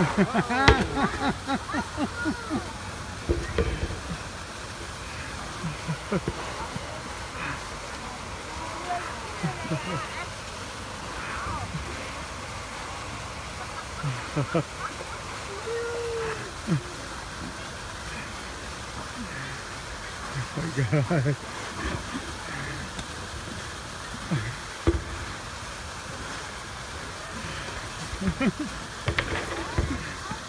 oh my god.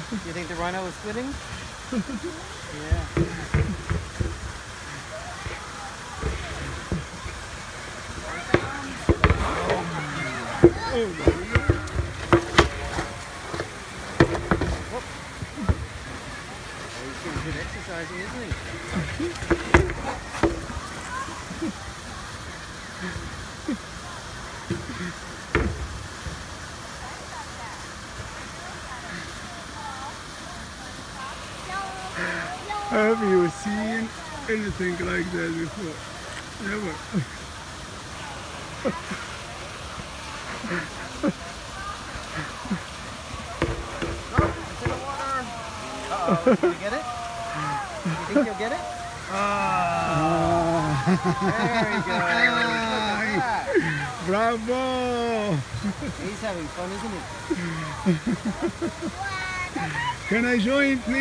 You think the rhino was swimming? yeah. Oh. Oh, he's getting good exercising, isn't he? Have you seen anything like that before? Never. It's in the water. Uh-oh. Did you get it? You think you'll get it? Ah. There he goes. Look at that. Bravo! He's having fun, isn't he? Can I join, please?